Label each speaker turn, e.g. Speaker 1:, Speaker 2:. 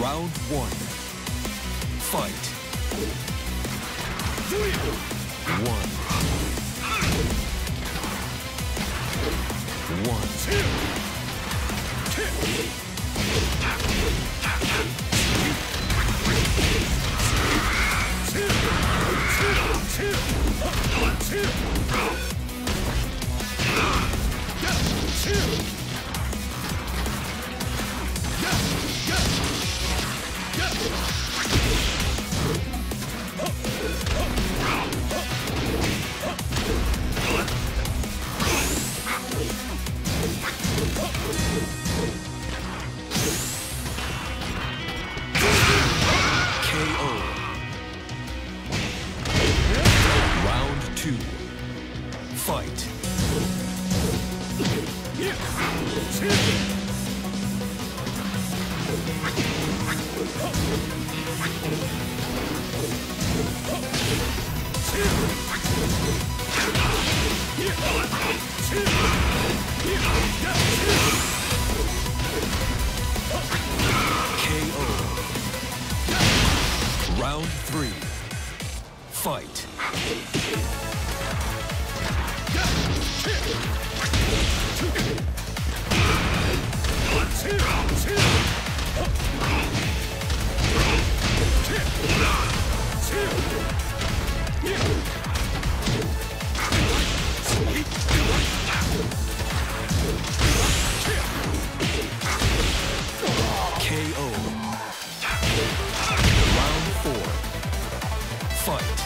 Speaker 1: Round one. Fight. One. KO. Round two. Fight. Round three. Fight. fight.